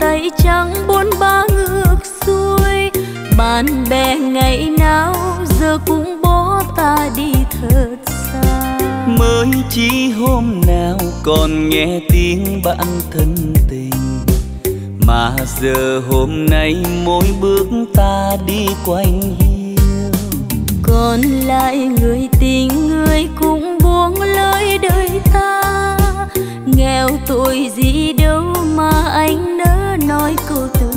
tay trắng bốn ba ngược xuôi. Bạn bè ngày nào giờ cũng bỏ ta đi thật xa. Mới chỉ hôm nào còn nghe tiếng bạn thân tình. Mà giờ hôm nay mỗi bước ta đi quanh hiu còn lại người tình người cũng buông lời đời ta. Nghèo tuổi gì đâu mà anh nỡ nói câu từ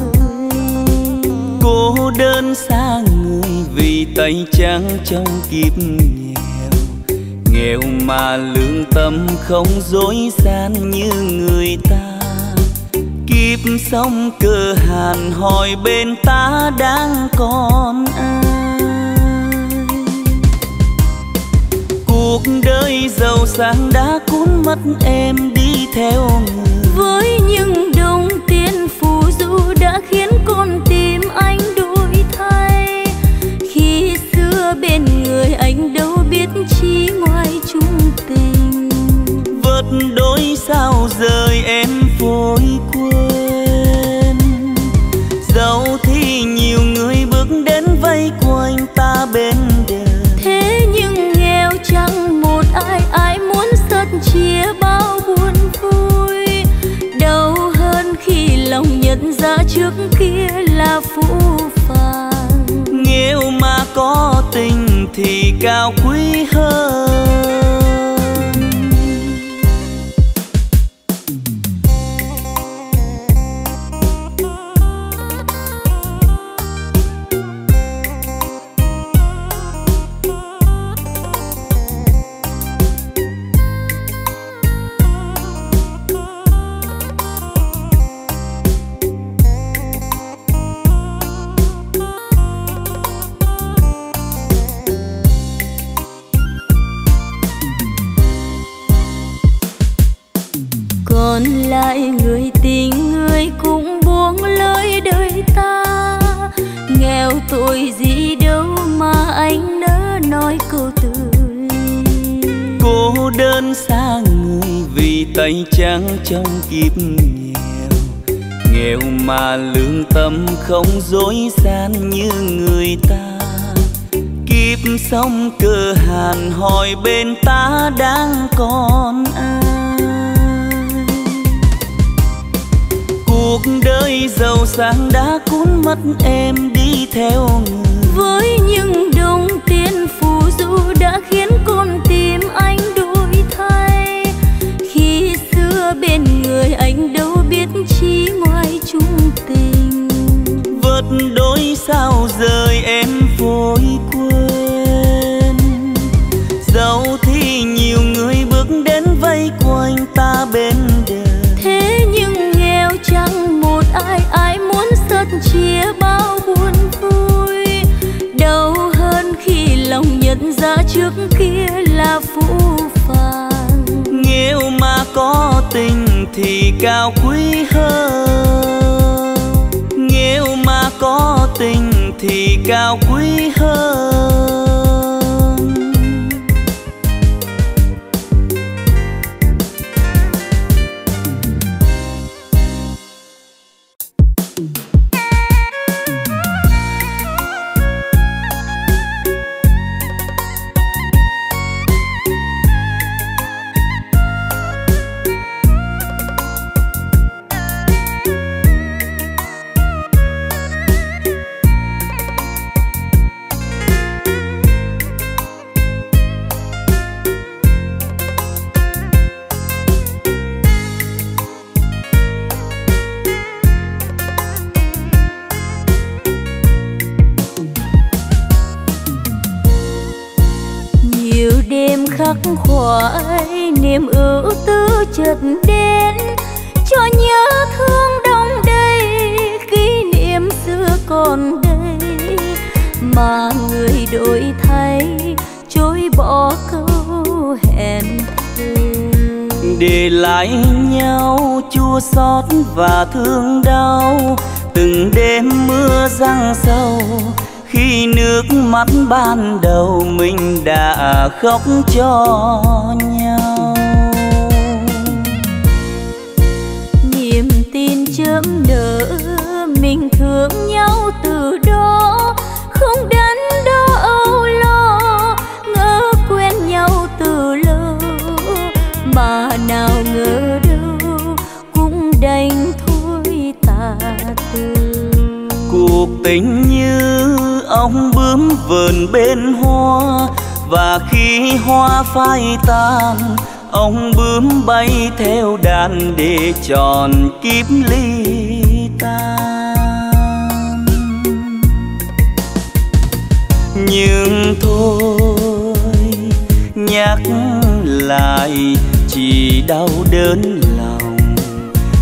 cô đơn xa người vì tay trắng trong kiếp nghèo. Nghèo mà lương tâm không dối gian như người ta. Kiếp sống cơ hàn hỏi bên ta đang còn ai. Cuộc đời giàu sang đã cuốn mất em đi theo người. Với những đôi sao rời em vội quên. Dẫu thì nhiều người bước đến vây quanh ta bên đời thế nhưng nghèo chẳng một ai ai muốn sớt chia bao buồn vui. Đau hơn khi lòng nhận ra trước kia là phũ phàng. Nghèo mà có tình thì cao quý hơn tay trắng trong kiếp nghèo. Nghèo mà lương tâm không dối gian như người ta. Kiếp sống cơ hàn hỏi bên ta đang còn ai. Cuộc đời giàu sang đã cuốn mất em đi theo người. Với những đồng tiền phù du đã khiến con người anh đâu biết chi ngoài chung tình. Vớt đôi sao rời em vội quên. Dẫu thì nhiều người bước đến vây quanh ta bên đời thế nhưng nghèo chẳng một ai ai muốn sớt chia bao buồn vui. Đau hơn khi lòng nhận ra trước kia là phàng nghèo mà có tình thì cao quý hơn. Nghèo mà có tình thì cao quý hơn. người đổi thay chối bỏ câu hẹn để lại nhau chua xót và thương đau từng đêm mưa răng sâu. Khi nước mắt ban đầu mình đã khóc cho nhau. Niềm tin chớm nở mình thương tình như ông bướm vườn bên hoa, và khi hoa phai tan ông bướm bay theo đàn để tròn kiếp ly tan. Nhưng thôi, nhắc lại chỉ đau đớn lòng,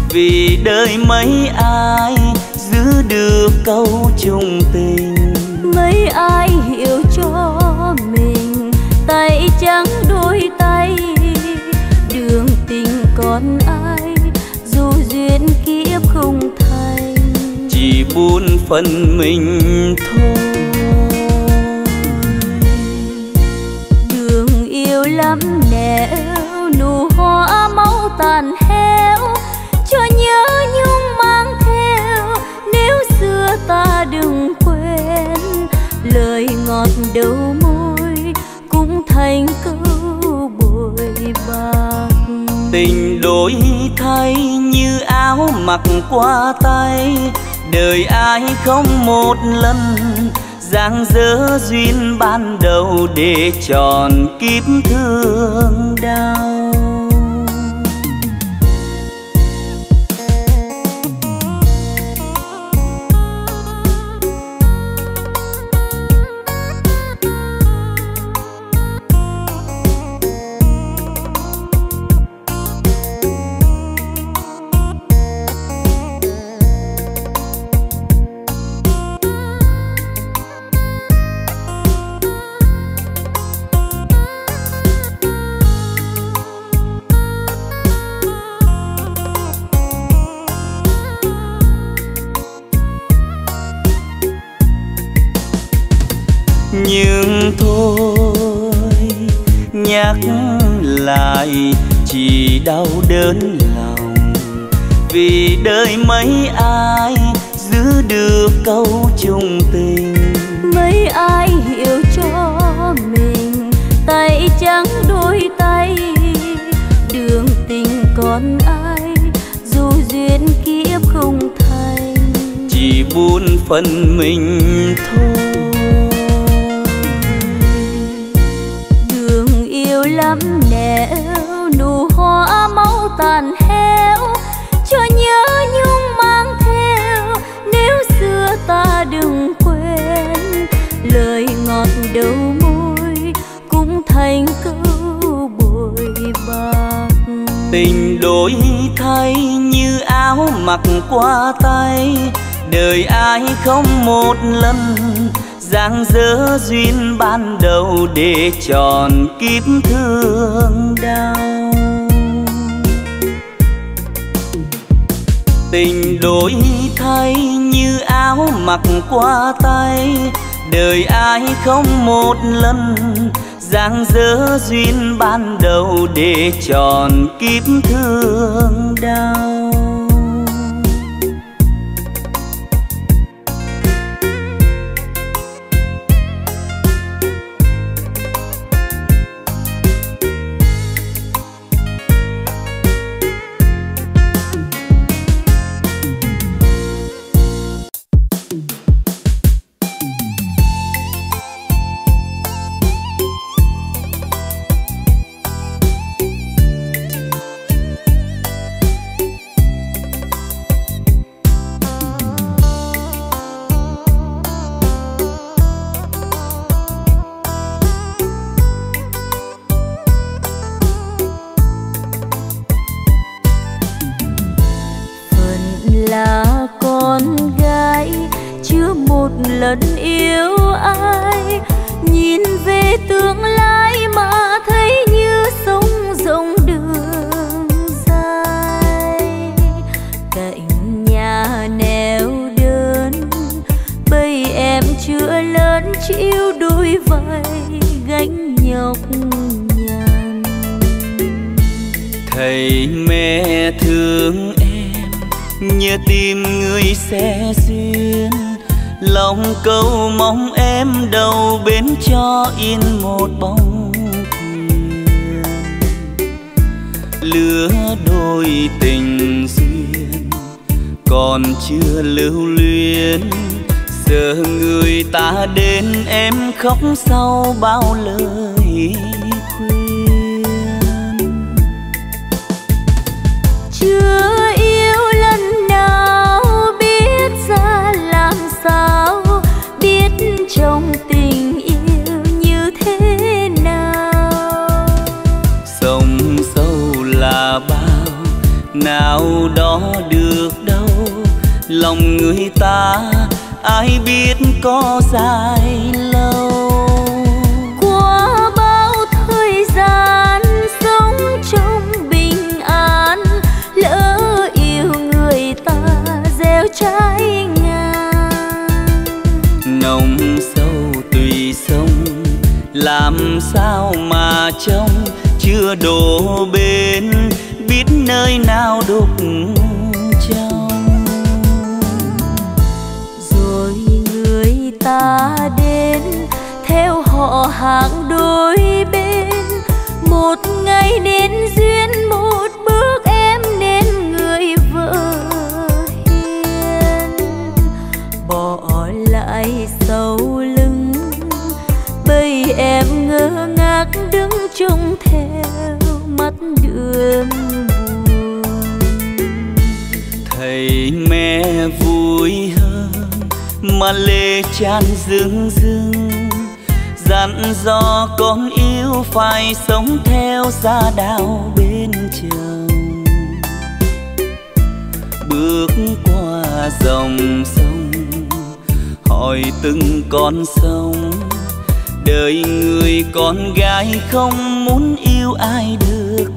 vì đời mấy ai được câu chung tình. Mấy ai hiểu cho mình tay trắng đôi tay. Đường tình còn ai dù duyên kiếp không thành. Chỉ buồn phần mình thôi. Đường yêu lắm nẻo nụ hoa máu tàn đổi thay như áo mặc qua tay. Đời ai không một lần giang dở duyên ban đầu để tròn kiếp thương đau. Đau đớn lòng. Vì đời mấy ai giữ được câu chung tình. Mấy ai hiểu cho mình tay trắng đôi tay. Đường tình còn ai dù duyên kiếp không thành. Chỉ buồn phần mình thôi tàn héo cho nhớ nhung mang theo. Nếu xưa ta đừng quên, lời ngọt đầu môi cũng thành câu bồi bạc. Tình đổi thay như áo mặc qua tay, đời ai không một lần giang dở duyên ban đầu để tròn kiếp thương đau. Tình đổi thay như áo mặc qua tay. Đời ai không một lần giang dở duyên ban đầu để tròn kiếp thương đau. Đôi vai gánh nhọc nhằn. Thầy mẹ thương em nhớ tìm người sẽ duyên. Lòng câu mong em đầu bên cho yên một bóng thuyền. Lứa đôi tình duyên còn chưa lưu luyến giờ người ta đến em khóc sau bao lời khuyên. Chưa yêu lần nào biết ra làm sao, biết trong tình yêu như thế nào. Sông sâu là bao, nào đó được đâu, lòng người ta ai biết có dài lâu? Qua bao thời gian sống trong bình an lỡ yêu người ta gieo trái ngang nồng sâu tùy sông làm sao mà trông chưa đổ bên biết nơi nào đục họ hàng đôi bên. Một ngày đến duyên, một bước em nên người vợ hiền. Bỏ lại sau lưng, bây em ngơ ngác đứng trông theo mắt đường buồn. Thầy mẹ vui hơn, mà lệ tràn dưng dưng dặn dò con yêu phải sống theo gia đạo bên chồng bước qua dòng sông, hỏi từng con sông. Đời người con gái không muốn yêu ai được.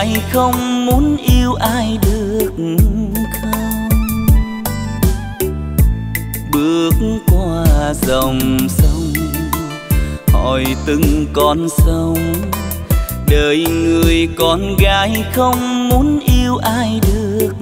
Ai không muốn yêu ai được không? Bước qua dòng sông, hỏi từng con sông. Đời người con gái không muốn yêu ai được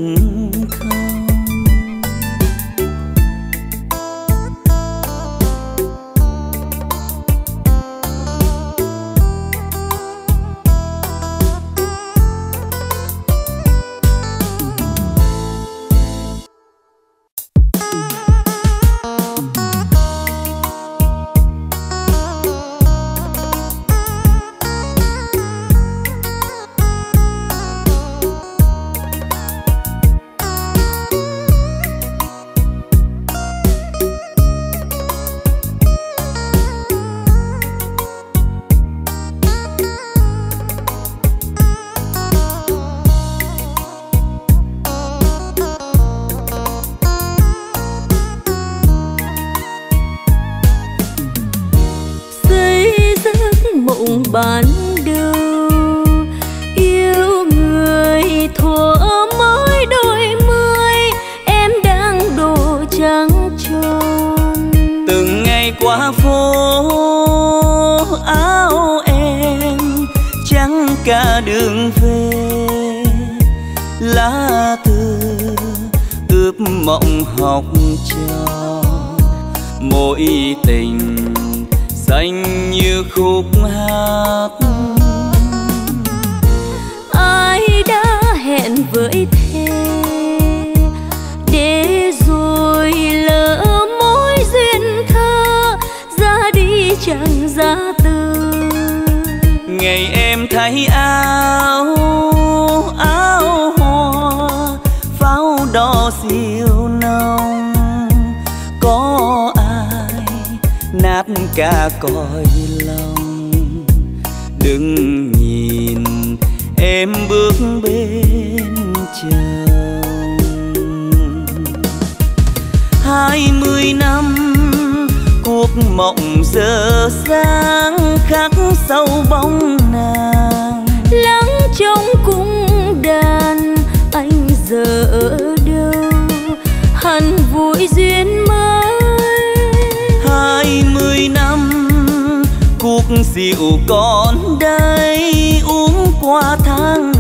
cuộc con đây uống qua tháng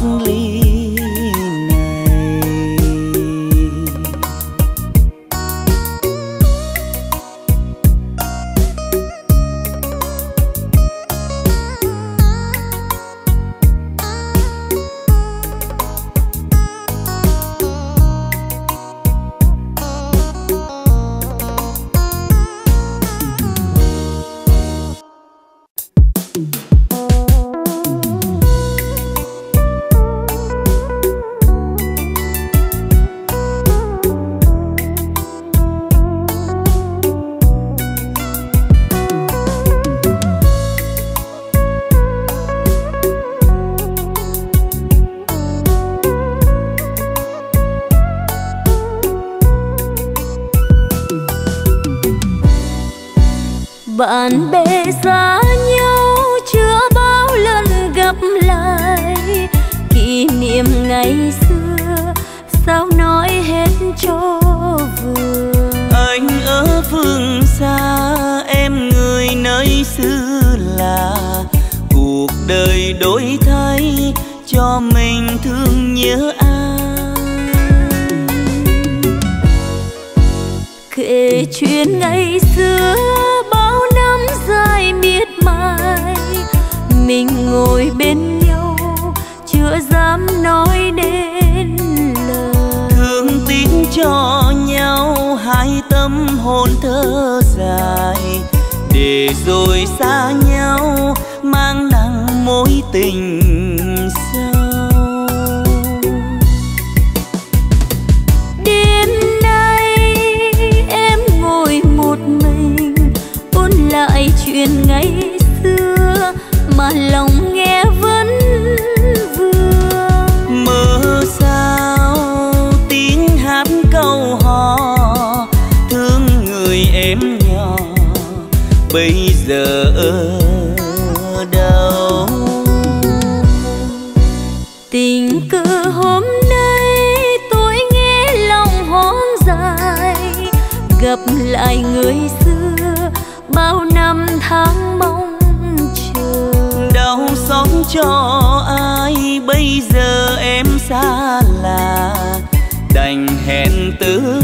ta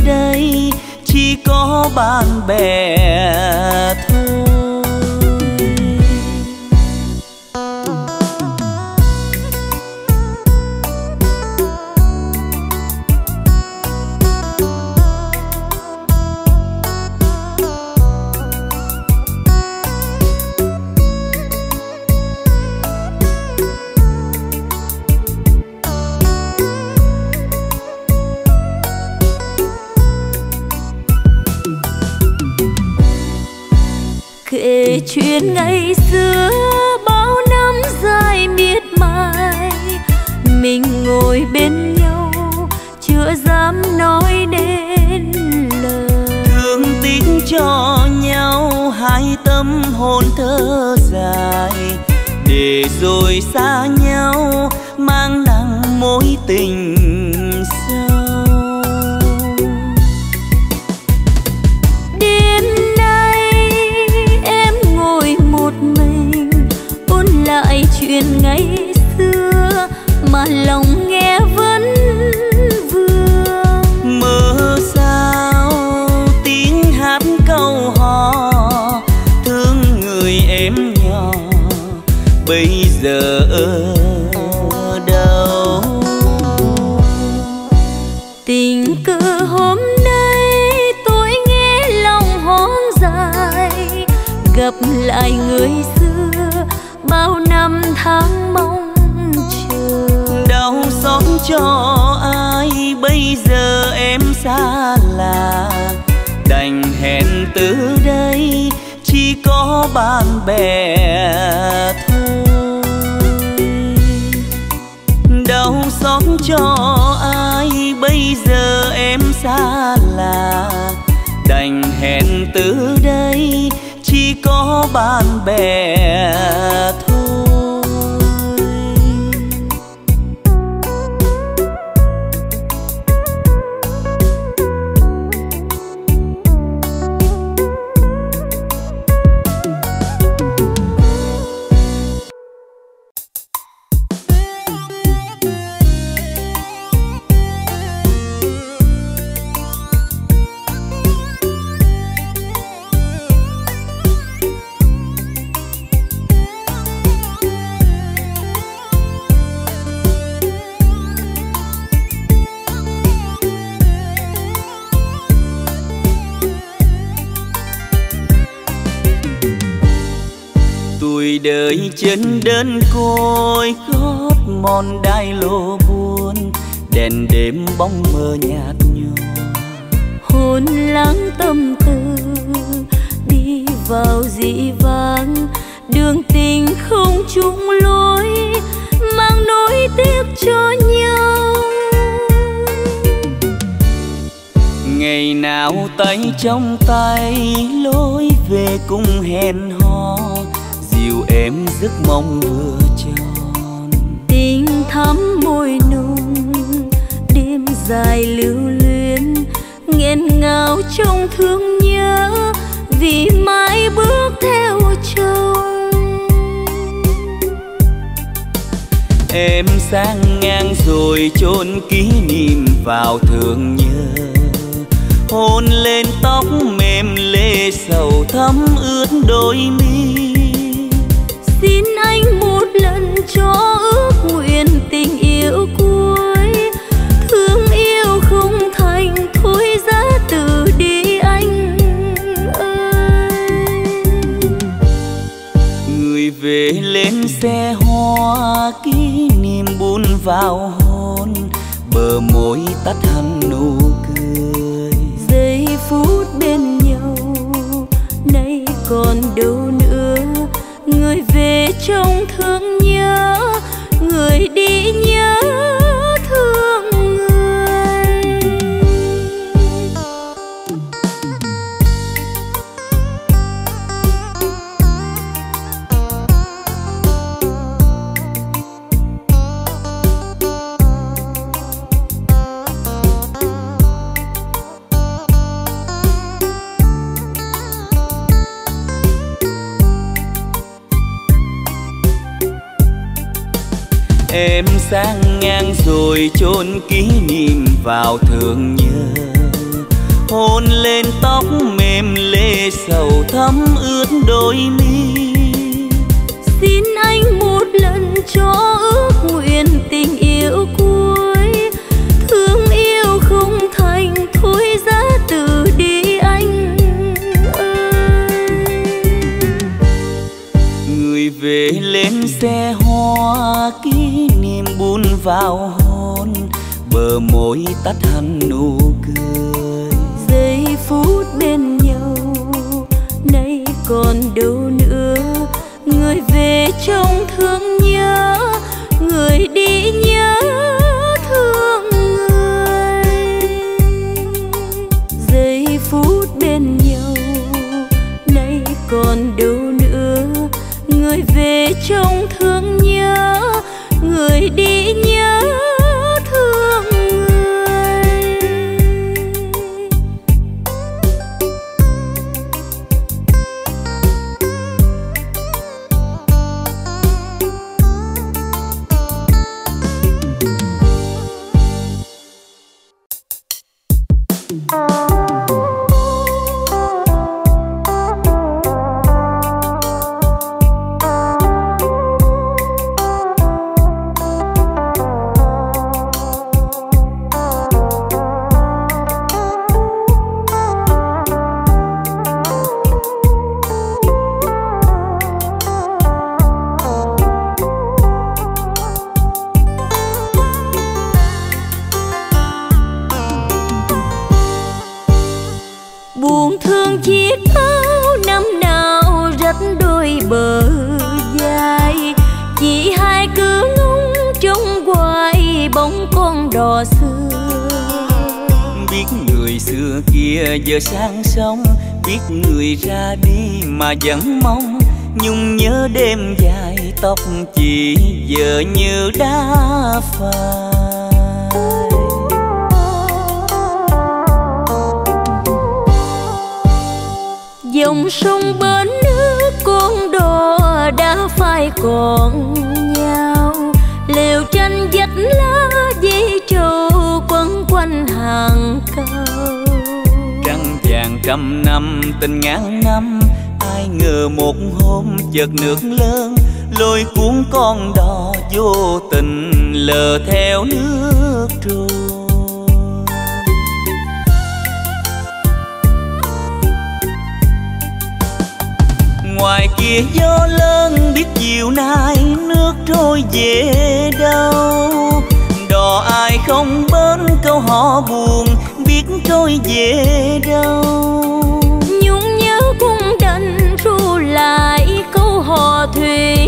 đây chỉ có bạn bè thơ dài để rồi xa nhau mang nặng mối tình bè thôi đau xót cho ai, bây giờ em xa lạ. Đành hẹn từ đây, chỉ có bạn bè thôi đời chân đơn côi gót mòn đai lô buồn đèn đêm bóng mơ nhạt nhòa. Hồn lắng tâm tư đi vào dị vang đường tình không chung lối mang nỗi tiếc cho nhau. Ngày nào tay trong tay lối về cùng hẹn hò em giấc mong vừa tròn. Tình thắm môi nung đêm dài lưu luyến nghẹn ngào trong thương nhớ vì mãi bước theo chồng. Em sang ngang rồi chôn kỷ niệm vào thương nhớ. Hôn lên tóc mềm lê sầu thấm ướt đôi mi lần cho ước nguyện tình yêu cuối. Thương yêu không thành thôi giá từ đi anh ơi. Người về lên xe hoa kỷ niệm buồn vào hôn. Bờ môi tắt hẳn nụ cười. Giây phút bên nhau nay còn đâu nữa. Người về trong rồi chôn kỷ niệm vào thương nhớ. Hôn lên tóc mềm lê sầu thấm ướt đôi mi. Xin anh một lần cho bờ môi tắt hẳn nụ cười. Giây phút ngoài kia gió lớn biết chiều nay nước trôi về đâu. Đò ai không bến câu họ buồn biết trôi về đâu. Nhung nhớ cũng đành ru lại câu hò thuyền.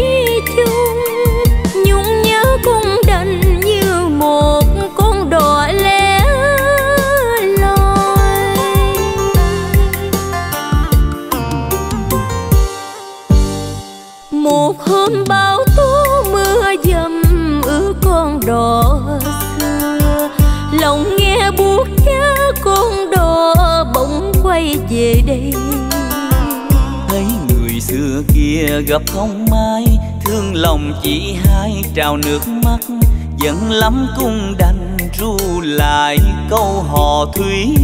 gặp không mai thương lòng chỉ hai, trào nước mắt. Vẫn lắm cung đành ru lại câu hò thủy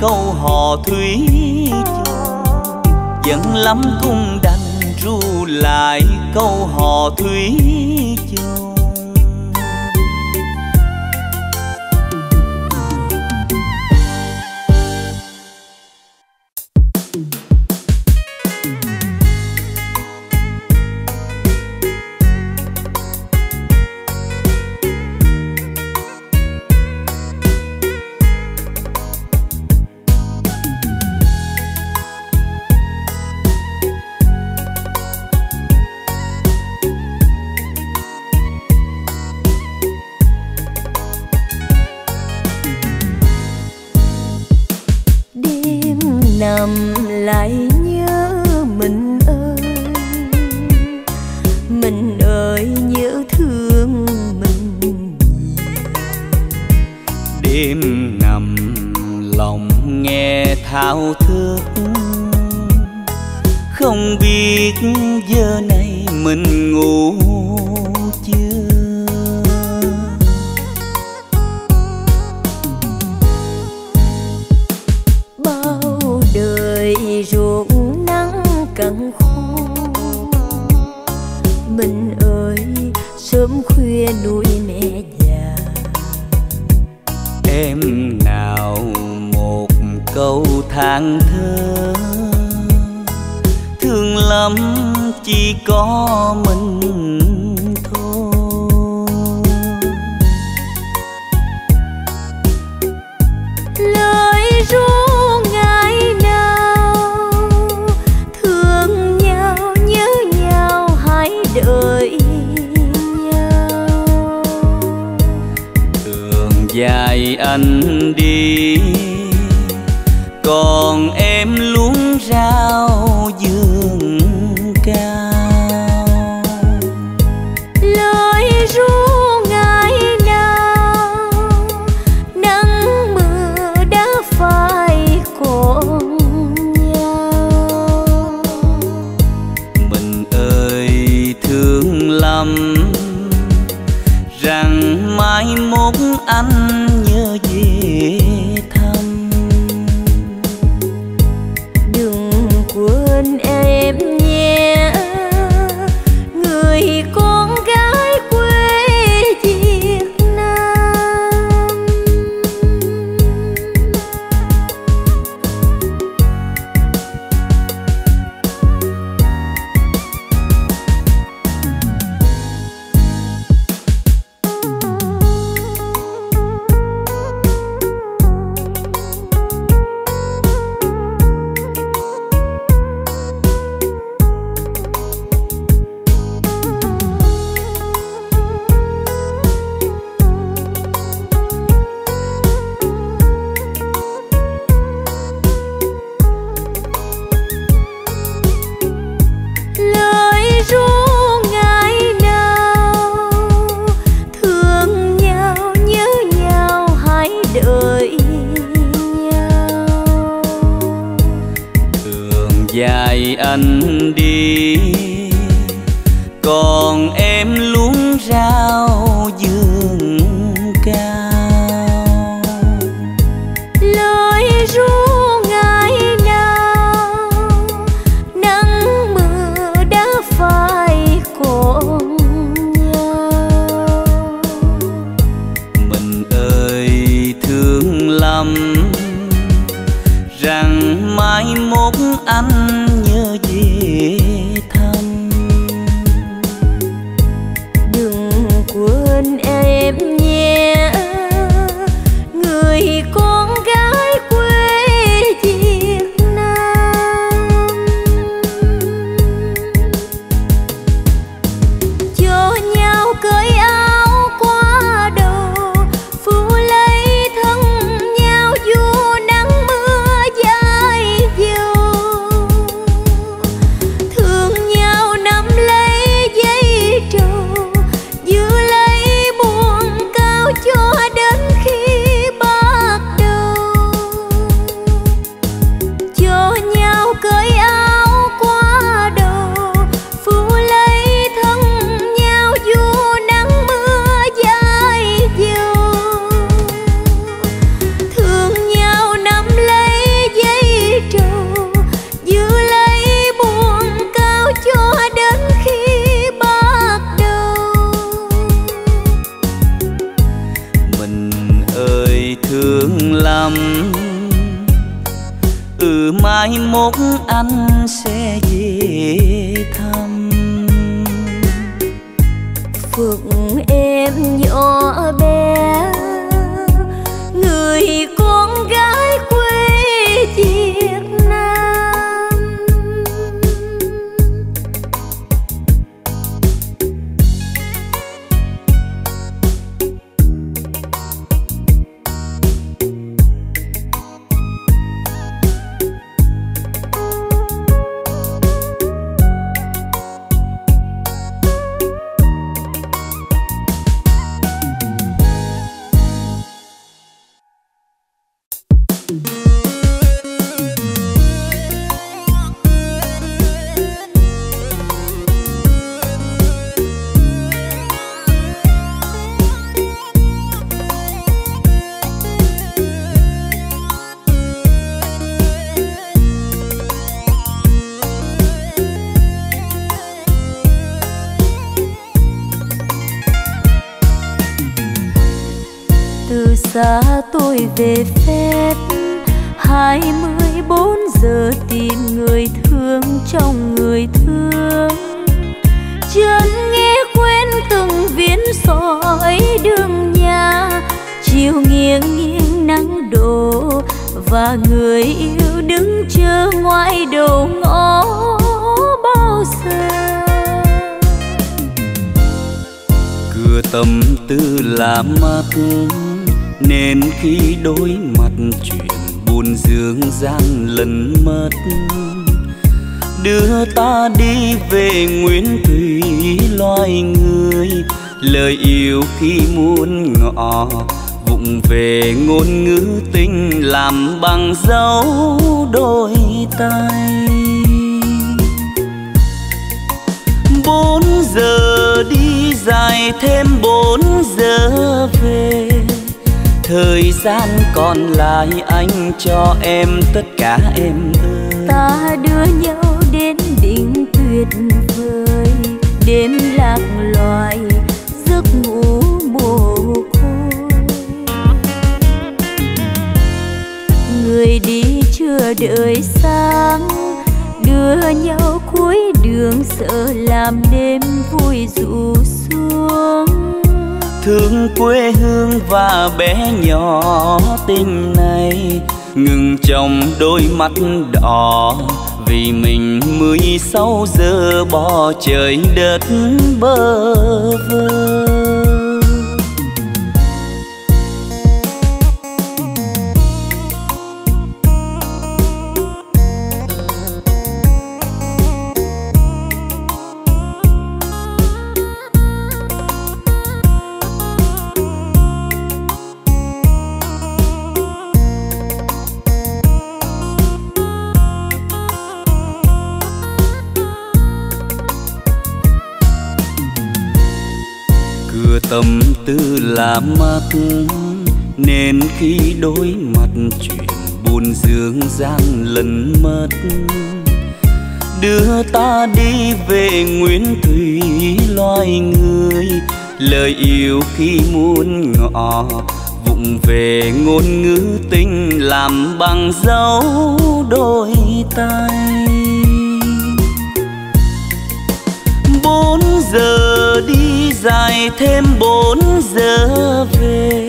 câu hò thủy chung vẫn lắm cung đành ru lại câu hò thủy chung mai mốt anh sẽ về thăm. em tất cả em ơi. Ta đưa nhau đến đỉnh tuyệt vời đêm lạc loài giấc ngủ mồ côi. Người đi chưa đợi sáng đưa nhau cuối đường sợ làm đêm vui rụ xuống. Thương quê hương và bé nhỏ tình này ngừng trong đôi mắt đỏ. Vì mình mười sáu giờ bỏ trời đất bơ vơ. Tư mắt nên khi đối mặt chuyện buồn dương gian lần mất, đưa ta đi về nguyên thủy loài người, lời yêu khi muôn ngọ vụng về ngôn ngữ tình làm bằng dấu đôi tay. Giờ đi dài thêm bốn giờ về.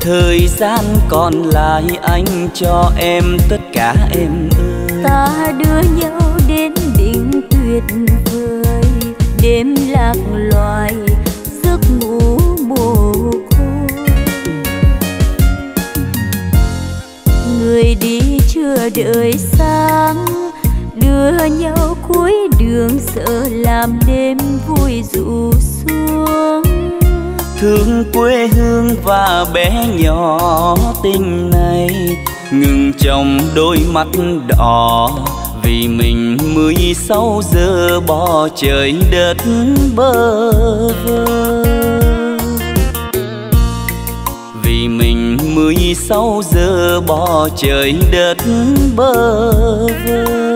Thời gian còn lại anh cho em tất cả em ơi. Ta đưa nhau đến đỉnh tuyệt vời, đêm lạc loài, giấc ngủ mồ côi. Người đi chưa đợi sáng đưa nhau cuối đường, sợ làm đêm vui rụ xuống. Thương quê hương và bé nhỏ tình này, ngừng trong đôi mắt đỏ. Vì mình mười sáu giờ bỏ trời đất bơ vơ. Vì mình mười sáu giờ bỏ trời đất bơ vơ.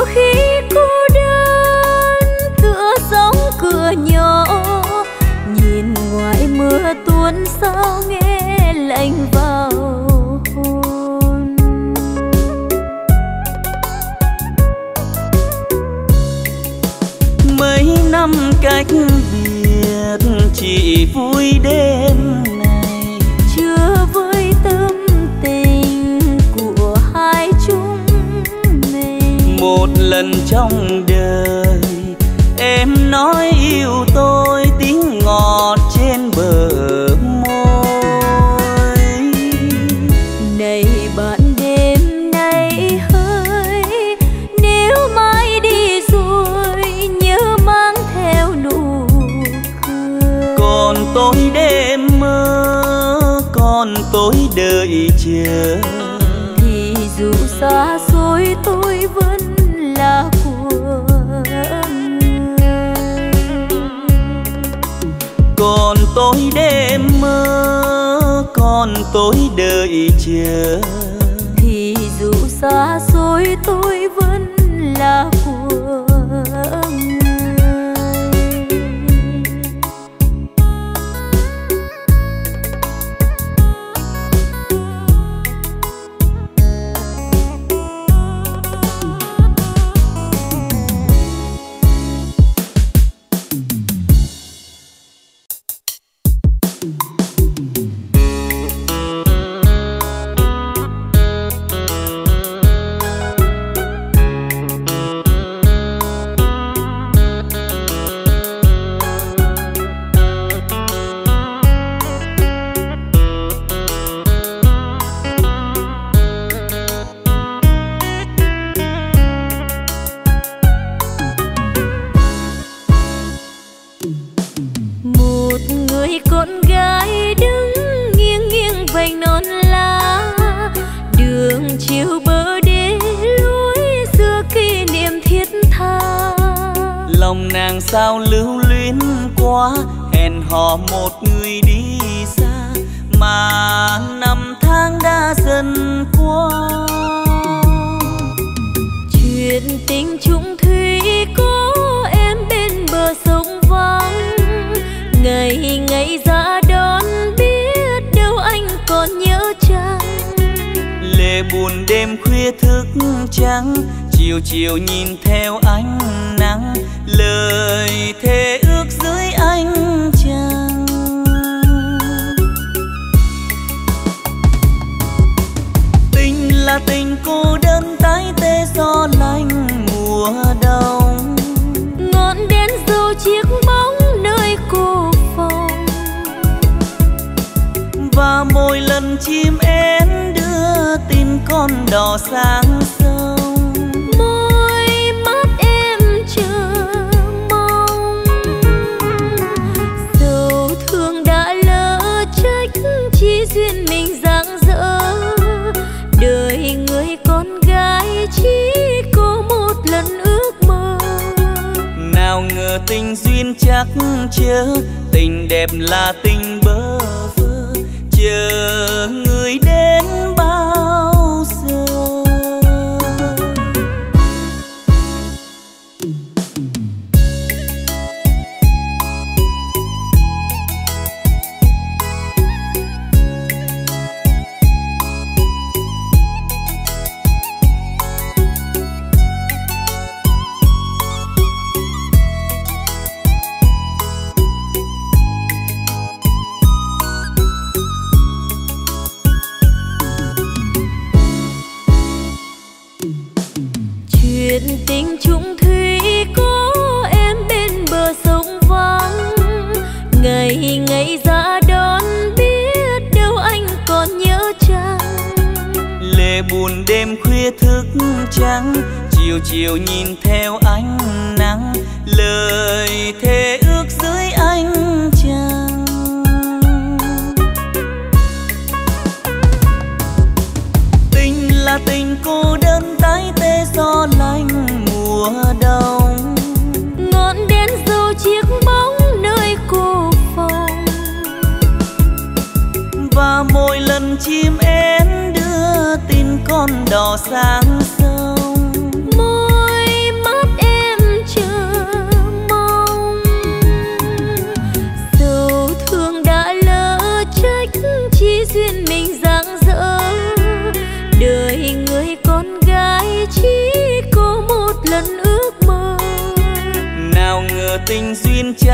Nhiều khi cô đơn, tựa sóng cửa nhỏ. Nhìn ngoài mưa tuôn sao nghe lạnh vào hồn. Mấy năm cách biệt, chỉ vui đêm lần trong đời. Em nói yêu tôi tiếng ngọt trên bờ môi. Này bạn đêm nay hơi nếu mai đi rồi nhớ mang theo nụ cười. Còn tôi đêm mơ còn tôi đợi chờ. Thì dù xa mỗi đêm mơ còn tôi đợi chờ. Thì dù xa xôi tôi vẫn là trắng. Chiều chiều nhìn theo ánh nắng lời thề ước dưới ánh trăng. Tình là tình cô đơn tái tê do lạnh mùa đông. Ngọn đèn dầu chiếc bóng nơi cô phòng. Và mỗi lần chim én đưa tin con đỏ sáng chắc chớ tình đẹp là tình bơ vơ chớ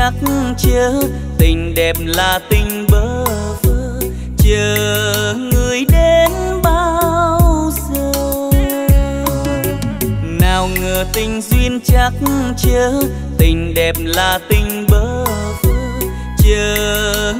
chắc chớ tình đẹp là tình bơ vơ, chờ người đến bao giờ? Nào ngờ tình duyên chắc chưa tình đẹp là tình bơ vơ, chờ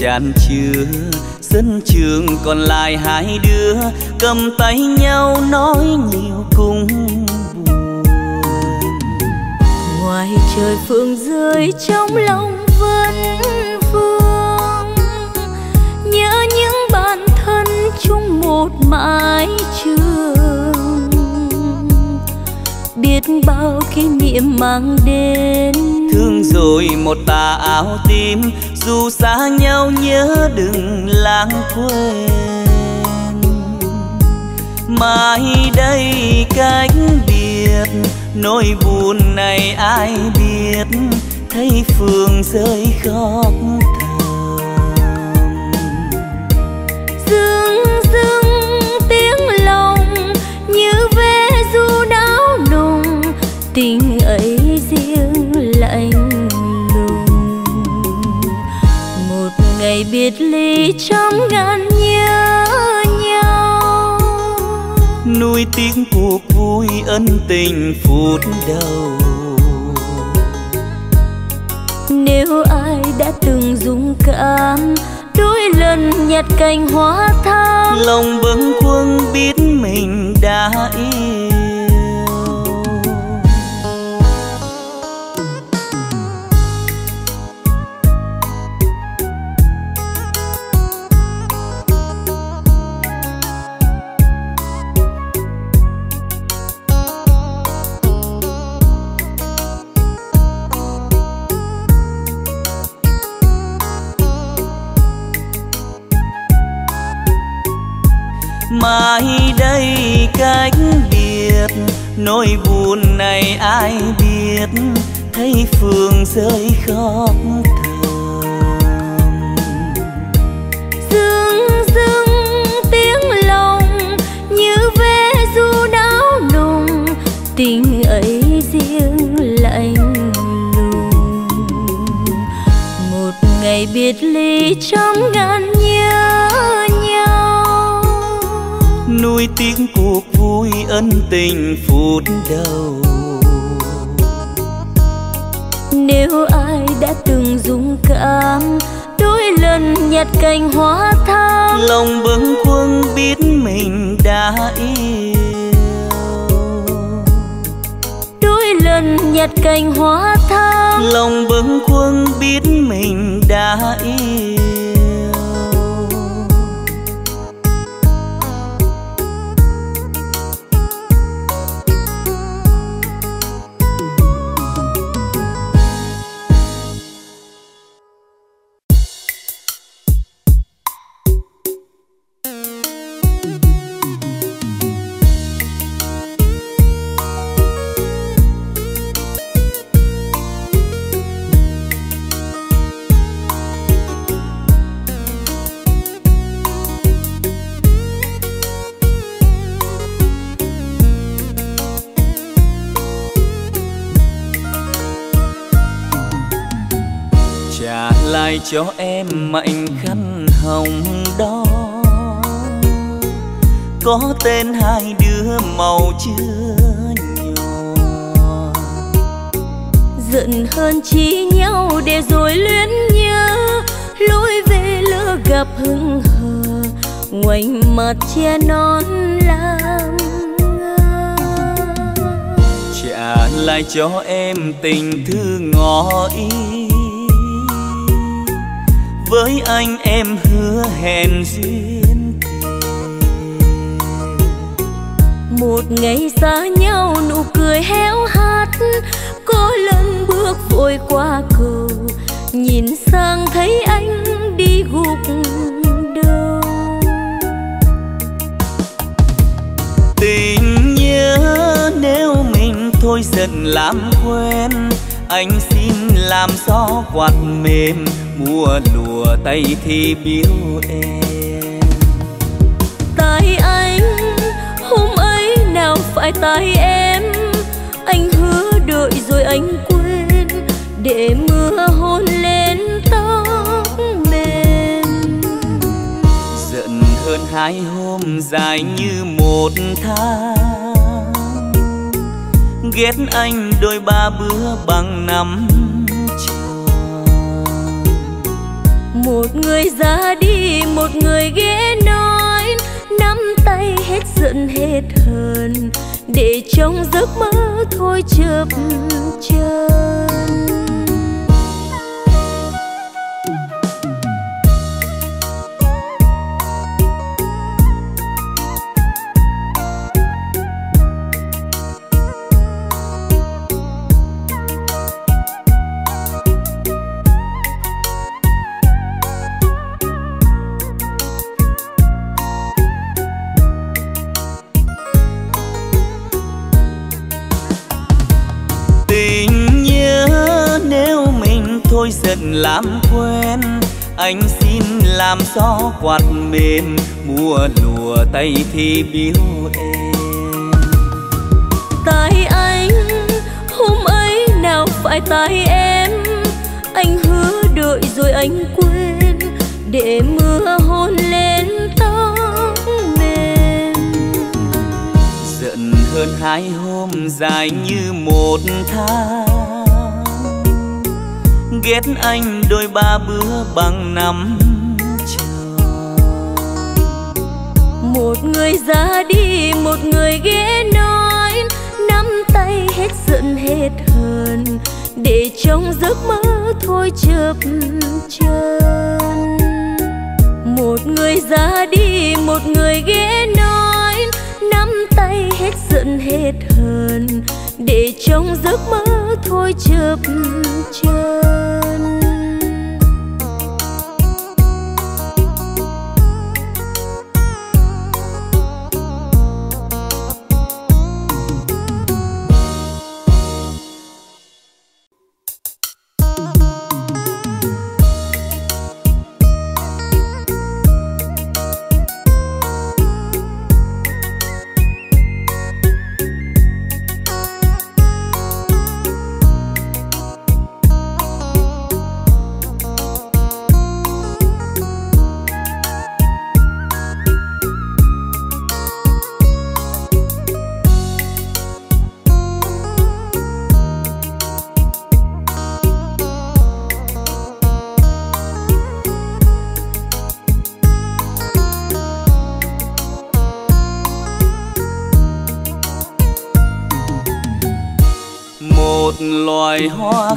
tràn chứa. Sân trường còn lại hai đứa cầm tay nhau nói nhiều cùng buồn. Ngoài trời phương rơi trong lòng vẫn vương nhớ những bạn thân chung một mái trường. Biết bao kỷ niệm mang đến. Thương rồi một tà áo tím dù xa nhau nhớ đừng lãng quên. Mai đây cách biệt, nỗi buồn này ai biết. Thấy phương rơi khóc thầm. Tiếng biệt ly trăm ngàn nhớ nhau. Nuôi tiếng cuộc vui ân tình phút đầu. Nếu ai đã từng dũng cảm đôi lần nhặt cành hoa thắm lòng bâng khuâng biết mình đã yêu nỗi buồn này ai biết thấy phương rơi khóc thầm. Dương dương tiếng lòng như ve du đáo nùng tình ấy riêng lạnh lùng. Một ngày biệt ly trăm ngàn nuôi tiếng cuộc vui ân tình phút đầu. Nếu ai đã từng dũng cảm đôi lần nhặt cành hoa thắm. Lòng bâng khuâng biết mình đã yêu. Đôi lần nhặt cành hoa thắm. Lòng bâng khuâng biết mình đã yêu cho em mảnh khăn hồng đó. Có tên hai đứa màu chưa nhỏ giận hơn chi nhau để rồi luyến nhớ. Lối về lỡ gặp hững hờ ngoảnh mặt che non làm trả lại cho em tình thư ngỏ ý với anh em hứa hẹn duyên một ngày xa nhau nụ cười héo hắt có lần bước vội qua cầu nhìn sang thấy anh đi gục đầu. Tình nhớ nếu mình thôi dần làm quen anh xin làm gió quạt mềm mua lùa tay thì biếu em. Tay anh hôm ấy nào phải tay em? Anh hứa đợi rồi anh quên để mưa hôn lên tóc mềm. Hơn hai hôm dài như một tháng. Ghét anh đôi ba bữa bằng năm một người ra đi, một người ghé nói. Nắm tay hết giận, hết hờn. Để trong giấc mơ thôi chập chân làm quen anh xin làm gió quạt mềm mùa lùa tay thì biếu em. Tay anh hôm ấy nào phải tay em? Anh hứa đợi rồi anh quên để mưa hôn lên tóc mềm. Giận hơn hai hôm dài như một tháng ghét anh đôi ba bữa bằng năm một người ra đi, một người ghé nói, nắm tay hết giận hết hờn, để trong giấc mơ thôi chập chân. Một người ra đi, một người ghé nói, nắm tay hết giận hết hờn để trong giấc mơ thôi chập chờn.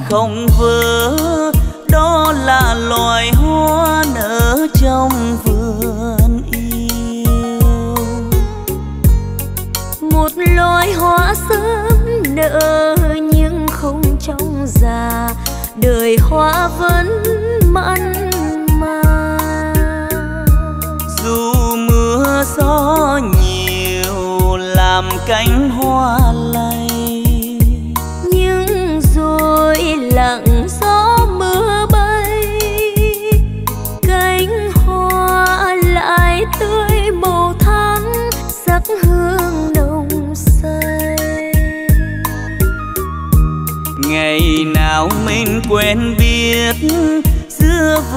Không vỡ, đó là loài hoa nở trong vườn yêu. Một loài hoa sớm nở nhưng không trong già, đời hoa vẫn mặn mà. Dù mưa gió nhiều làm cánh hoa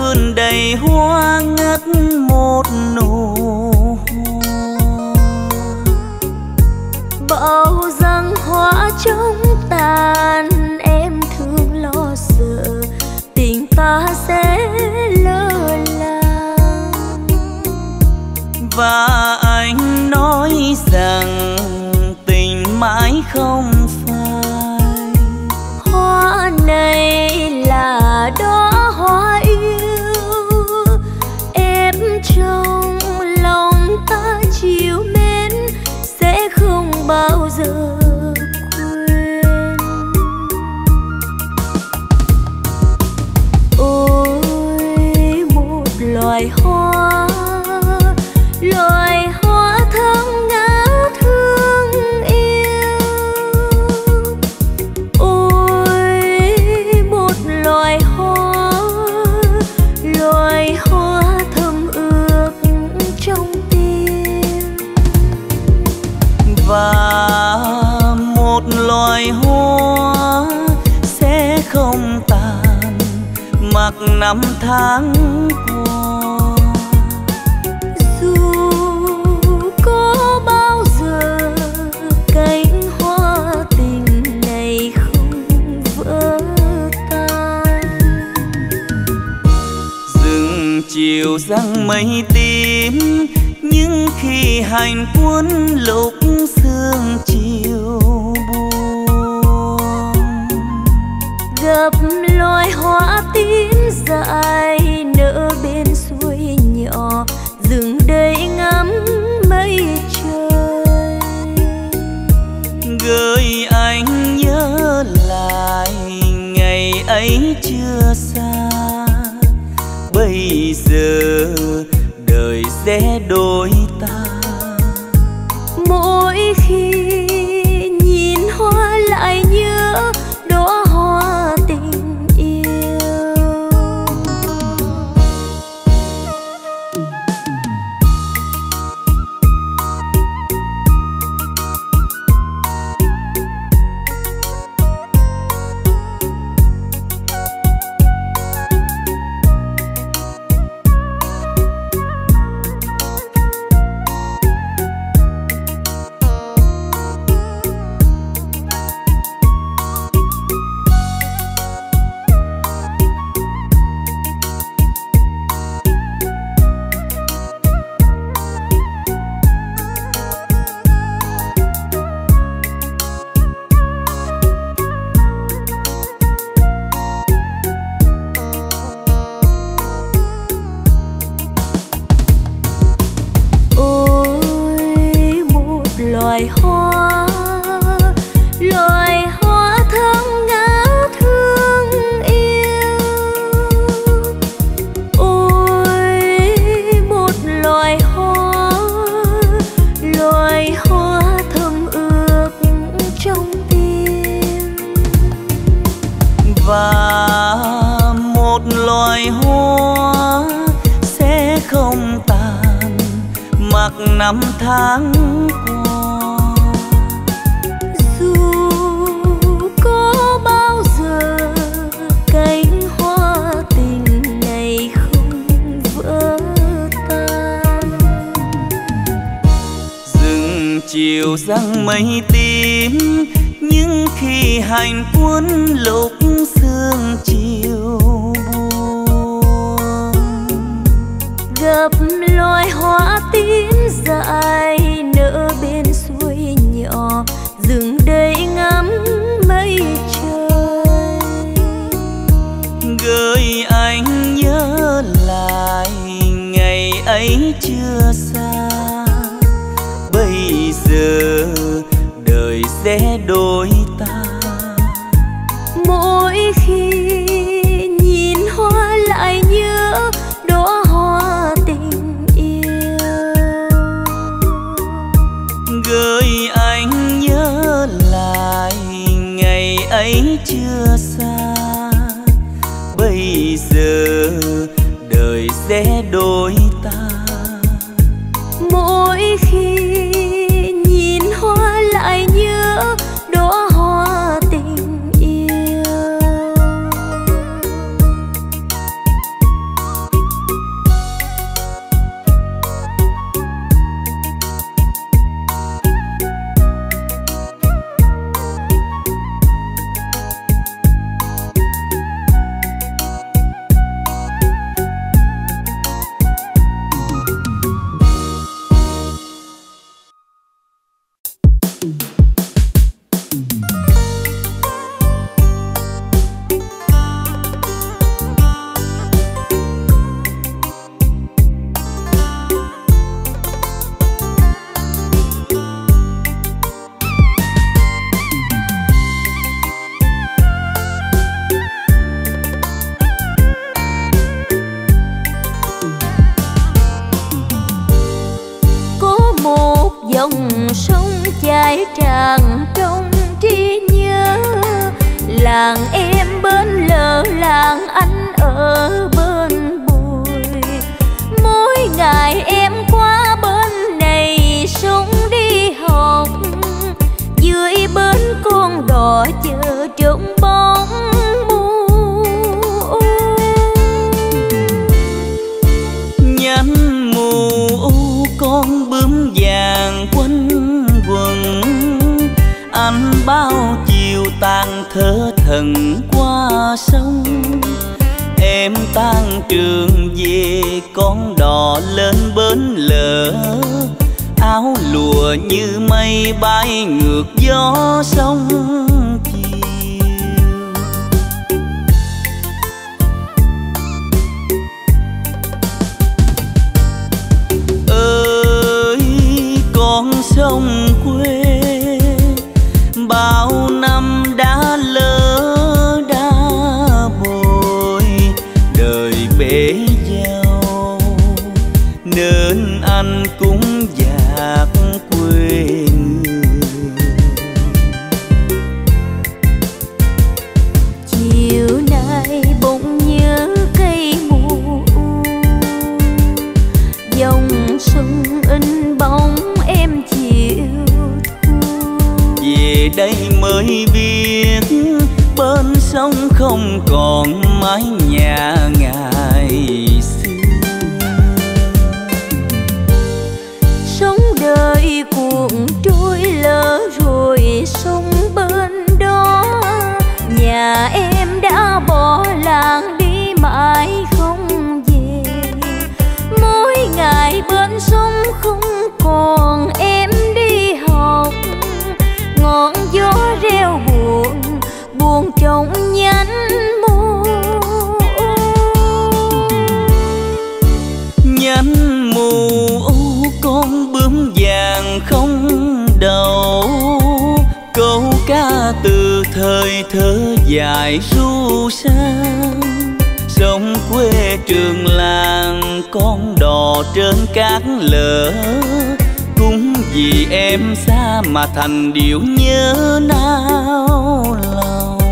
vườn đầy hoa ngất một nụ bao răng hoa trong tàn em thương lo sợ, tình ta sẽ lơ là và năm tháng qua. Dù có bao giờ cánh hoa tình này không vỡ tan. Dừng chiều răng mây tím nhưng khi hành cuốn lục sương gặp loài hoa tím dài nở bên suối nhỏ. Dừng đây ngắm mây trời. Gợi anh nhớ lại ngày ấy chưa xa. Bây giờ đời sẽ đổi thời thơ dài ru sang. Sông quê trường làng, con đò trên cát lỡ cũng vì em xa mà thành điều nhớ nao lòng.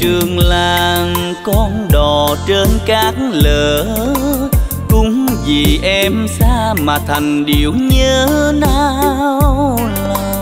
trường làng con đò trên cát lỡ cũng vì em xa mà thành điều nhớ nao lòng.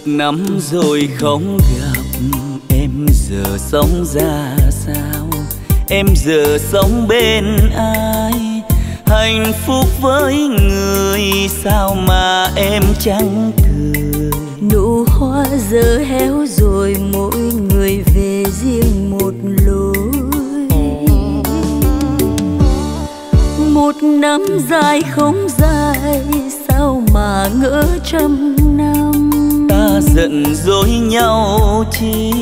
Một năm rồi không gặp. Em giờ sống ra sao? Em giờ sống bên ai? Hạnh phúc với người sao mà em chẳng cười? Nụ hoa giờ héo rồi mỗi người về riêng một lối. Một năm dài không dài, sao mà ngỡ trăm năm? Giận dỗi nhau chi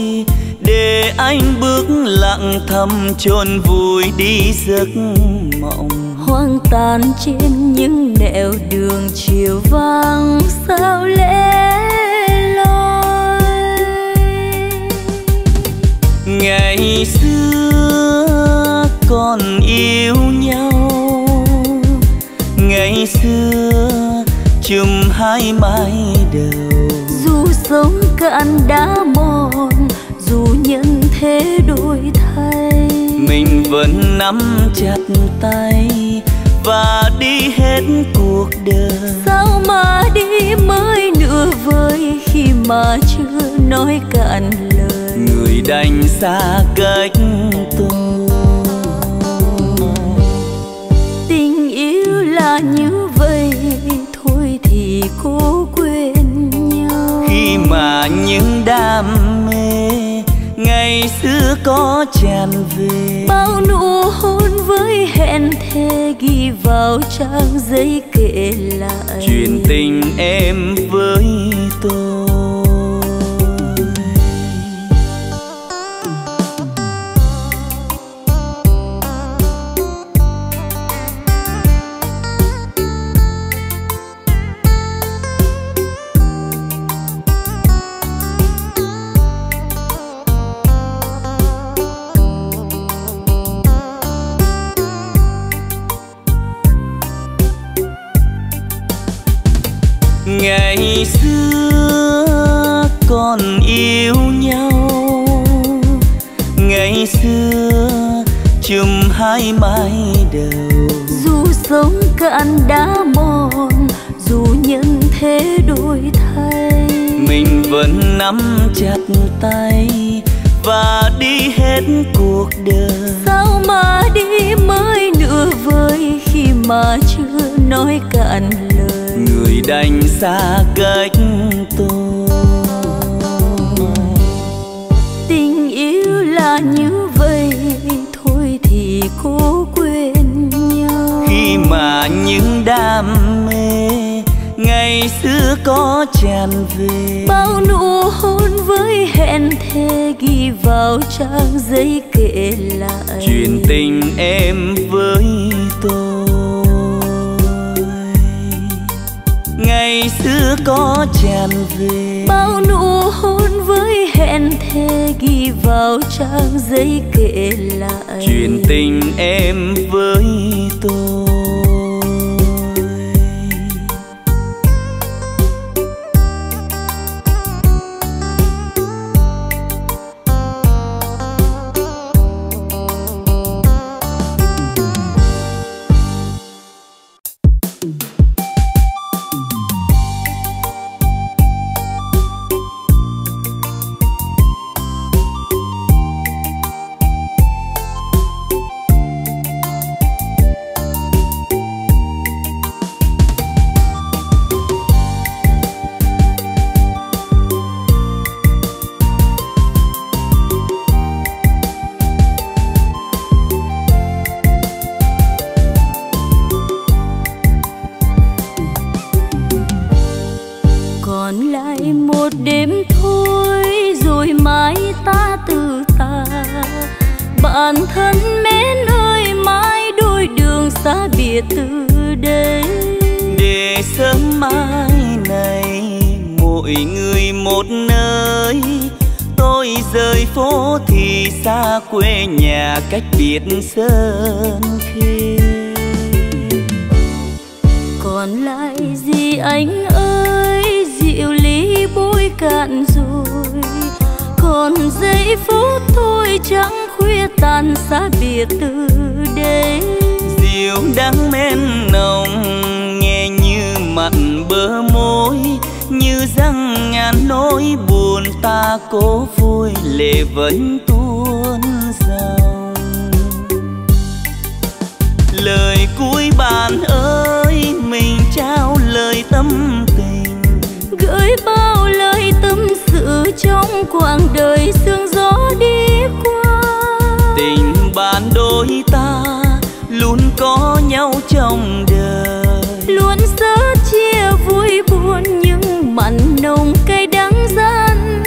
để anh bước lặng thầm chôn vùi đi giấc mộng. Hoang tàn trên những nẻo đường chiều vang sao lẽ loi? Ngày xưa còn yêu nhau ngày xưa chùm hai mái dù sống cạn đá mòn dù nhân thế đổi thay. Mình vẫn nắm chặt tay và đi hết cuộc đời. Sao mà đi mới nửa vời khi mà chưa nói cạn lời? Người đành xa cách tôi. Tình yêu là như vậy thôi thì khi mà những đam mê ngày xưa có tràn về. Bao nụ hôn với hẹn thề ghi vào trang giấy kể lại. Chuyện tình em với trang giấy kể lại chuyện tình em còn lại một đêm thôi rồi mai ta từ ta. Bạn thân mến ơi mai đôi đường xa biệt từ đây. Để sớm mai này mỗi người một nơi. Tôi rời phố thì xa quê nhà cách biệt sơn khê. Còn lại gì anh ơi bôi cạn rồi. Còn giây phút thôi trắng khuya tàn xa biệt từ đây rượu đắng men nồng nghe như mặn bờ môi như răng ngà ngàn nỗi buồn ta cố vui lệ vẫn tuôn dòng lời cuối bạn ơi mình trao lời tâm tình. Gửi bao trong quãng đời sương gió đi qua. Tình bạn đôi ta luôn có nhau trong đời. Luôn sớt chia vui buồn nhưng mặn nồng cay đắng gian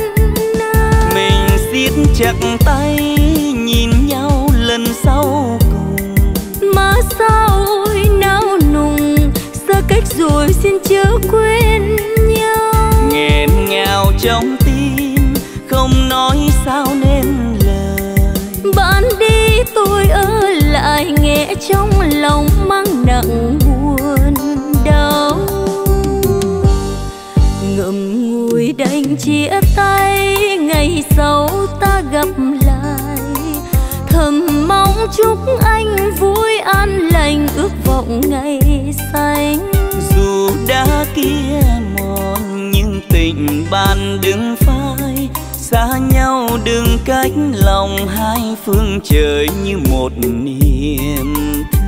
mình siết chặt tay nhìn nhau lần sau cùng. Mà sao ôi nao nùng xa cách rồi xin chớ quên nhau. Nghẹn ngào trong không nói sao nên lời. Bạn đi tôi ở lại nghe trong lòng mang nặng buồn đau. Ngậm ngùi đành chia tay ngày sau ta gặp lại. Thầm mong chúc anh vui an lành ước vọng ngày xanh. Dù đã kia mòn nhưng tình bạn đừng phai xa nhau đừng cách lòng hai phương trời như một niềm thương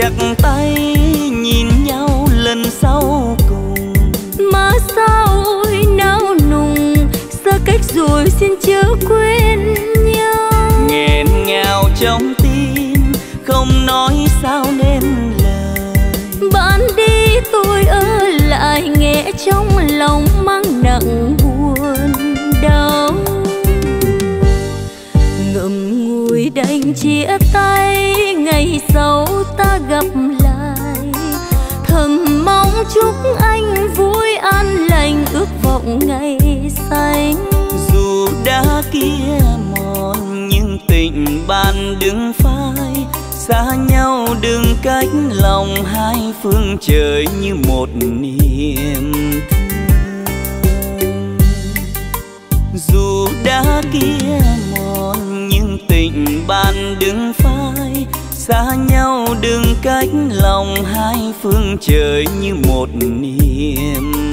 chặt tay nhìn nhau lần sau cùng. Mà sao ôi nao nùng xa cách rồi xin chớ quên nhau. Nghẹn ngào trong không nói sao nên lời. Bạn đi tôi ở lại nghe trong lòng mang nặng buồn đau. Ngậm ngùi đành chia tay ngày sau ta gặp lại. Thầm mong chúc anh vui an lành, ước vọng ngày xanh. Dù đã kia mòn, nhưng tình bạn đừng phai. Xa nhau đừng cách lòng hai phương trời như một niềm thương. Dù đã kia mòn, nhưng tình bạn đừng phai xa nhau đừng cách lòng hai phương trời như một niềm